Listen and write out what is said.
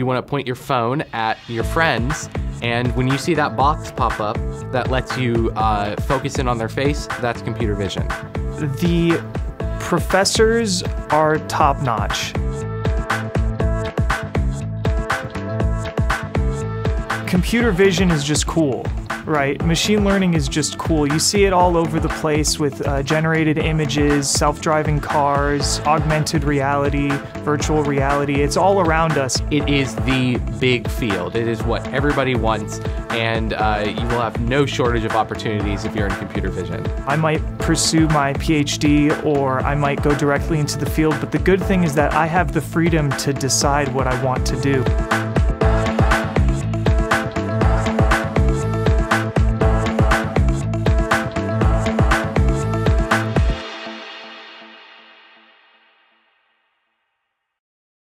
you want to point your phone at your friends, and when you see that box pop up that lets you uh, focus in on their face, that's computer vision. The professors are top notch. Computer vision is just cool, right? Machine learning is just cool. You see it all over the place with uh, generated images, self driving cars, augmented reality, virtual reality. It's all around us. It is the big field. It is what everybody wants, and uh, you will have no shortage of opportunities if you're in computer vision. I might pursue my PhD or I might go directly into the field, but the good thing is that I have the freedom to decide what I want to do.